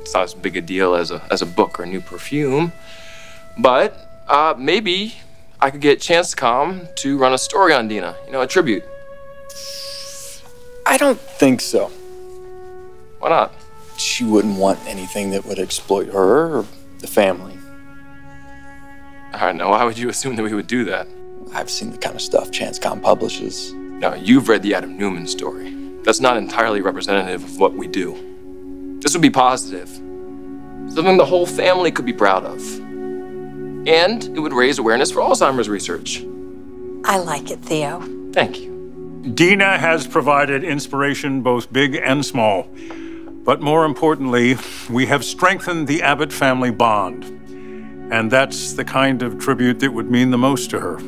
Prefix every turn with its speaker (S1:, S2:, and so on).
S1: It's not as big a deal as a, as a book or a new perfume. But uh, maybe I could get Chancecom to run a story on Dina, you know, a tribute.
S2: I don't think so.
S1: Why not?
S2: She wouldn't want anything that would exploit her or the family.
S1: I don't know. Why would you assume that we would do that?
S2: I've seen the kind of stuff Chancecom publishes.
S1: No, you've read the Adam Newman story. That's not entirely representative of what we do. This would be positive. Something the whole family could be proud of. And it would raise awareness for Alzheimer's research.
S3: I like it, Theo.
S1: Thank you.
S4: Dina has provided inspiration both big and small. But more importantly, we have strengthened the Abbott family bond. And that's the kind of tribute that would mean the most to her.